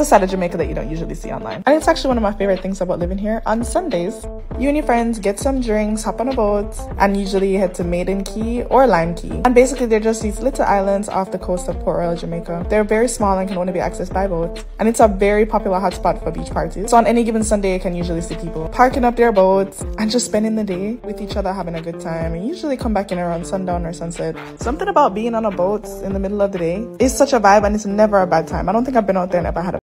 It's a side of Jamaica that you don't usually see online. And it's actually one of my favorite things about living here. On Sundays, you and your friends get some drinks, hop on a boat, and usually head to Maiden Cay or Lime Cay. And basically they're just these little islands off the coast of Port Royal, Jamaica. They're very small and can only be accessed by boat. And it's a very popular hotspot for beach parties. So on any given Sunday, you can usually see people parking up their boats and just spending the day with each other having a good time. And usually come back in around sundown or sunset. Something about being on a boat in the middle of the day is such a vibe and it's never a bad time. I don't think I've been out there and ever had a